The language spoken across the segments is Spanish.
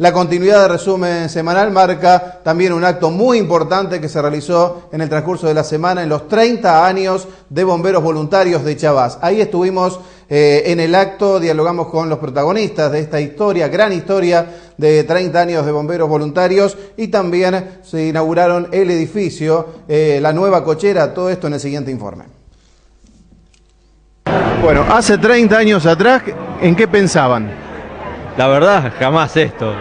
La continuidad de resumen semanal marca también un acto muy importante que se realizó en el transcurso de la semana en los 30 años de bomberos voluntarios de Chavás. Ahí estuvimos eh, en el acto, dialogamos con los protagonistas de esta historia, gran historia de 30 años de bomberos voluntarios y también se inauguraron el edificio, eh, la nueva cochera, todo esto en el siguiente informe. Bueno, hace 30 años atrás, ¿en qué pensaban? La verdad, jamás esto.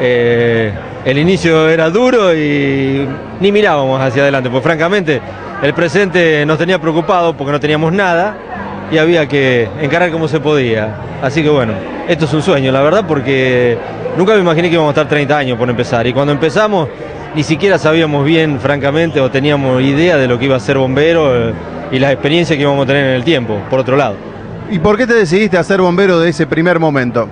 Eh, el inicio era duro y ni mirábamos hacia adelante, pues francamente el presente nos tenía preocupado porque no teníamos nada y había que encarar como se podía. Así que bueno, esto es un sueño, la verdad, porque nunca me imaginé que íbamos a estar 30 años por empezar. Y cuando empezamos, ni siquiera sabíamos bien, francamente, o teníamos idea de lo que iba a ser bombero eh, y las experiencias que íbamos a tener en el tiempo, por otro lado. ¿Y por qué te decidiste a ser bombero de ese primer momento?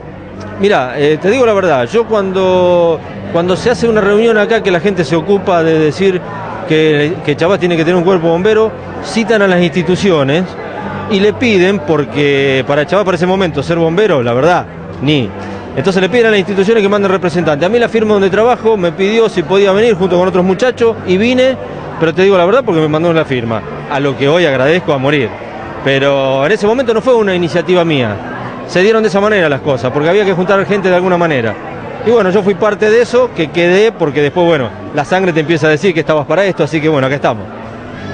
Mira, eh, te digo la verdad, yo cuando, cuando se hace una reunión acá que la gente se ocupa de decir que, que tiene que tener un cuerpo bombero, citan a las instituciones y le piden, porque para Chavás para ese momento ser bombero, la verdad, ni. Entonces le piden a las instituciones que manden representantes. A mí la firma donde trabajo me pidió si podía venir junto con otros muchachos y vine, pero te digo la verdad porque me mandaron la firma, a lo que hoy agradezco a morir. Pero en ese momento no fue una iniciativa mía, se dieron de esa manera las cosas, porque había que juntar gente de alguna manera. Y bueno, yo fui parte de eso, que quedé, porque después, bueno, la sangre te empieza a decir que estabas para esto, así que bueno, acá estamos.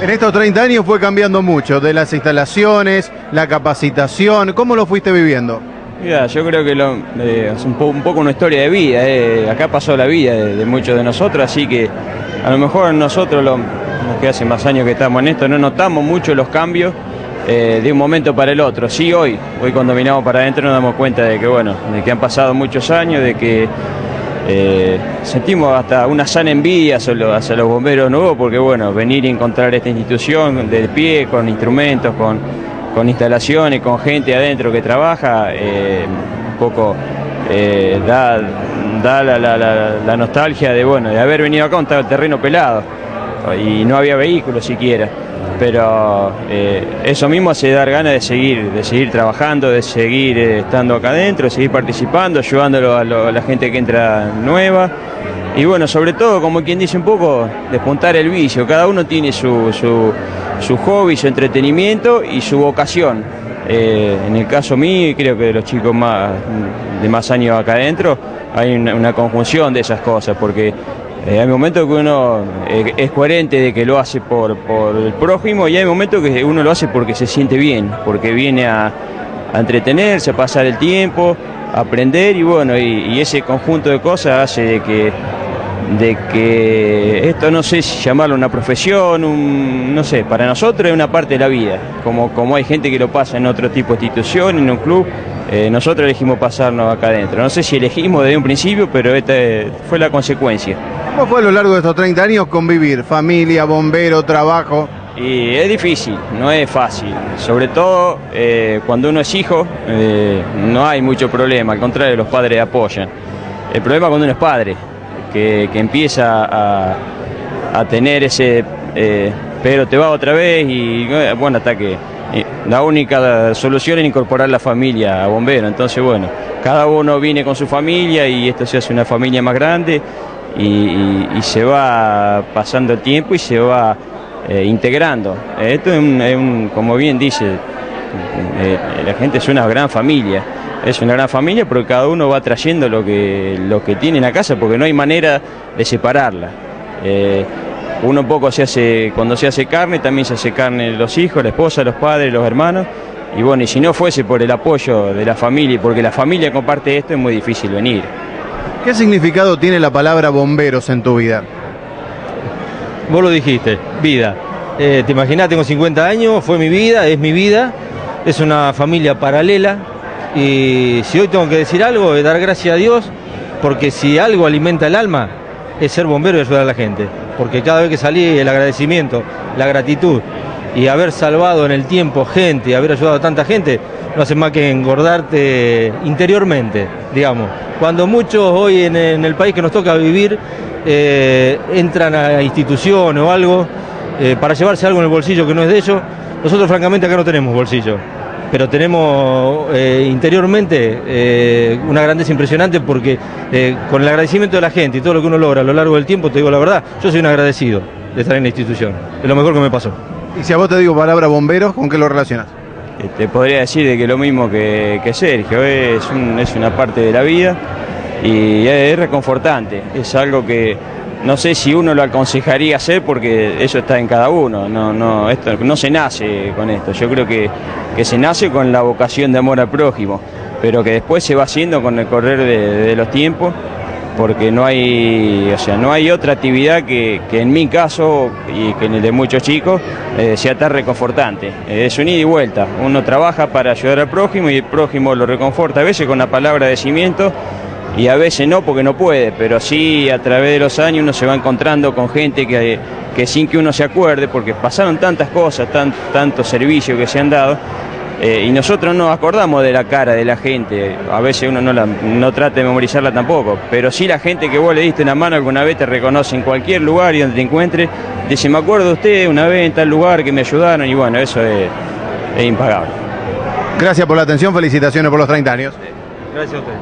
En estos 30 años fue cambiando mucho, de las instalaciones, la capacitación, ¿cómo lo fuiste viviendo? Mira, yo creo que lo, eh, es un, poco una historia de vida, eh. acá pasó la vida de, muchos de nosotros, así que a lo mejor nosotros, lo, que hace más años que estamos en esto, no notamos mucho los cambios, eh, de un momento para el otro. Sí, hoy, hoy cuando miramos para adentro nos damos cuenta de que, bueno, de que han pasado muchos años, de que eh, sentimos hasta una sana envidia hacia los, los, bomberos nuevos, porque, bueno, venir y encontrar esta institución de pie, con instrumentos, con, con instalaciones, con gente adentro que trabaja, eh, un poco da, da la, la, nostalgia de, bueno, de haber venido acá, estaba el terreno pelado y no había vehículos siquiera pero eh, eso mismo hace dar ganas de seguir, de seguir trabajando, de seguir eh, estando acá adentro, de seguir participando, ayudándolo a, la gente que entra nueva. Y bueno, sobre todo, como quien dice un poco, despuntar el vicio. Cada uno tiene su, su, hobby, su entretenimiento y su vocación. Eh, en el caso mío, creo que los chicos más, de más años acá adentro, hay una, una conjunción de esas cosas, porque eh, hay momentos que uno eh, es coherente de que lo hace por, el prójimo y hay momentos que uno lo hace porque se siente bien, porque viene a, entretenerse, a pasar el tiempo, a aprender y bueno, y, ese conjunto de cosas hace de que, de que esto no sé si llamarlo una profesión, no sé, para nosotros es una parte de la vida, como, como hay gente que lo pasa en otro tipo de institución, en un club, eh, nosotros elegimos pasarnos acá adentro. No sé si elegimos desde un principio, pero esta fue la consecuencia. ¿Cómo fue a lo largo de estos 30 años convivir? Familia, bombero, trabajo. Y es difícil, no es fácil. Sobre todo eh, cuando uno es hijo, eh, no hay mucho problema, al contrario, los padres apoyan. El problema cuando uno es padre, que, empieza a, tener ese, eh, pero te va otra vez y bueno, hasta que la única solución es incorporar la familia a bombero. Entonces, bueno, cada uno viene con su familia y esto se hace una familia más grande y, se va pasando el tiempo y se va eh, integrando. Esto es un, como bien dice, eh, la gente es una gran familia. Es una gran familia porque cada uno va trayendo lo que, lo que tiene en la casa porque no hay manera de separarla. Eh, uno un poco se hace, cuando se hace carne, también se hace carne los hijos, la esposa, los padres, los hermanos. Y bueno, y si no fuese por el apoyo de la familia, porque la familia comparte esto, es muy difícil venir. ¿Qué significado tiene la palabra bomberos en tu vida? Vos lo dijiste, vida. Eh, te imaginás, tengo 50 años, fue mi vida, es mi vida, es una familia paralela y si hoy tengo que decir algo, es dar gracias a Dios, porque si algo alimenta el alma, es ser bombero y ayudar a la gente. Porque cada vez que salí, el agradecimiento, la gratitud y haber salvado en el tiempo gente, haber ayudado a tanta gente, no hace más que engordarte interiormente, digamos. Cuando muchos hoy en, el país que nos toca vivir eh, entran a instituciones o algo eh, para llevarse algo en el bolsillo que no es de ellos, nosotros francamente acá no tenemos bolsillo. pero tenemos eh, interiormente una grandeza impresionante porque con el agradecimiento de la gente y todo lo que uno logra a lo largo del tiempo, te digo la verdad, yo soy un agradecido de estar en la institución. Es lo mejor que me pasó. Y si a vos te digo palabra bomberos, ¿con qué lo relacionas? Te podría decir de que lo mismo que, que Sergio, es, es una parte de la vida y es reconfortante, es algo que no sé si uno lo aconsejaría hacer porque eso está en cada uno, no, no, esto, no se nace con esto, yo creo que, que se nace con la vocación de amor al prójimo, pero que después se va haciendo con el correr de los tiempos porque no hay, o sea, no hay otra actividad que, que en mi caso y que en el de muchos chicos eh, sea tan reconfortante. Eh, es un ida y vuelta. Uno trabaja para ayudar al prójimo y el prójimo lo reconforta a veces con la palabra de cimiento y a veces no porque no puede, pero sí a través de los años uno se va encontrando con gente que, que sin que uno se acuerde, porque pasaron tantas cosas, tan, tantos servicios que se han dado, eh, y nosotros no nos acordamos de la cara de la gente, a veces uno no, la, no trata de memorizarla tampoco, pero sí la gente que vos le diste una mano alguna vez te reconoce en cualquier lugar y donde te encuentres, dice, me acuerdo de usted una vez en tal lugar que me ayudaron y bueno, eso es, es impagable. Gracias por la atención, felicitaciones por los 30 años. Gracias a usted.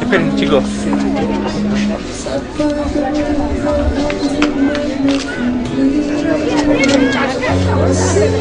Esperen, chicos. hours.